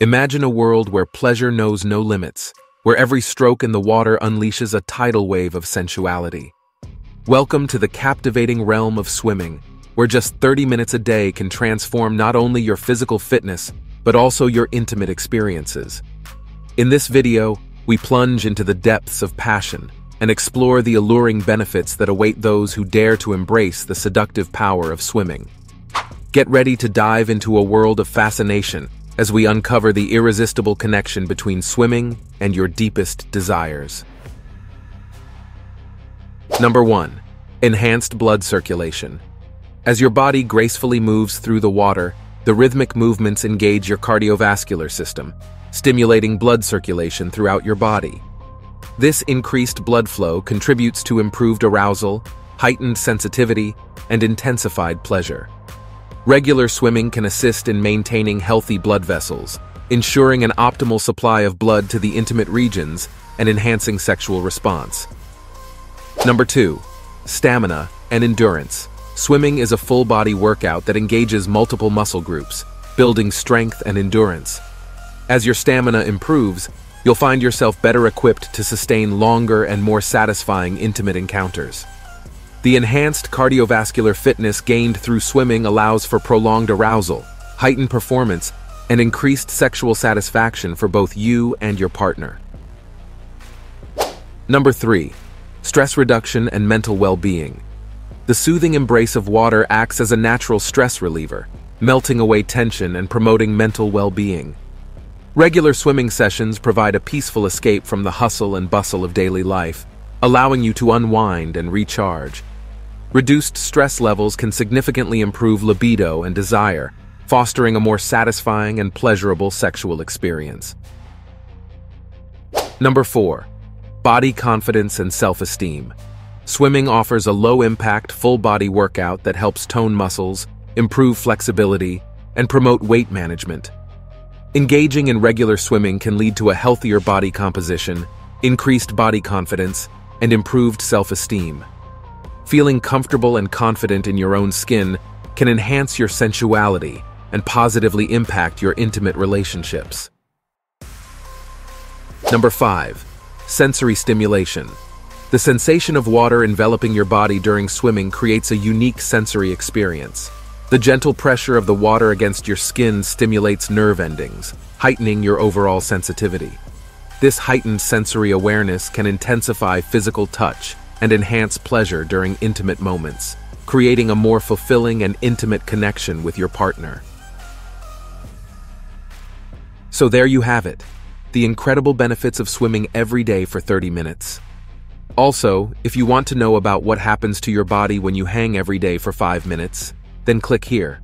Imagine a world where pleasure knows no limits, where every stroke in the water unleashes a tidal wave of sensuality. Welcome to the captivating realm of swimming, where just 30 minutes a day can transform not only your physical fitness, but also your intimate experiences. In this video, we plunge into the depths of passion and explore the alluring benefits that await those who dare to embrace the seductive power of swimming. Get ready to dive into a world of fascination as we uncover the irresistible connection between swimming and your deepest desires. Number 1. Enhanced blood circulation. As your body gracefully moves through the water, the rhythmic movements engage your cardiovascular system, stimulating blood circulation throughout your body. This increased blood flow contributes to improved arousal, heightened sensitivity, and intensified pleasure. Regular swimming can assist in maintaining healthy blood vessels, ensuring an optimal supply of blood to the intimate regions and enhancing sexual response. Number 2. Stamina and endurance. Swimming is a full-body workout that engages multiple muscle groups, building strength and endurance. As your stamina improves, you'll find yourself better equipped to sustain longer and more satisfying intimate encounters. The enhanced cardiovascular fitness gained through swimming allows for prolonged arousal, heightened performance, and increased sexual satisfaction for both you and your partner. Number 3. Stress reduction and mental well-being. The soothing embrace of water acts as a natural stress reliever, melting away tension and promoting mental well-being. Regular swimming sessions provide a peaceful escape from the hustle and bustle of daily life, allowing you to unwind and recharge. Reduced stress levels can significantly improve libido and desire, fostering a more satisfying and pleasurable sexual experience. Number 4. Body confidence and self-esteem. Swimming offers a low-impact, full-body workout that helps tone muscles, improve flexibility, and promote weight management. Engaging in regular swimming can lead to a healthier body composition, increased body confidence, and improved self-esteem. Feeling comfortable and confident in your own skin can enhance your sensuality and positively impact your intimate relationships. Number 5. Sensory stimulation. The sensation of water enveloping your body during swimming creates a unique sensory experience. The gentle pressure of the water against your skin stimulates nerve endings, heightening your overall sensitivity. This heightened sensory awareness can intensify physical touch and enhance pleasure during intimate moments, creating a more fulfilling and intimate connection with your partner. So there you have it, the incredible benefits of swimming every day for 30 minutes. Also, if you want to know about what happens to your body when you hang every day for 5 minutes, then click here.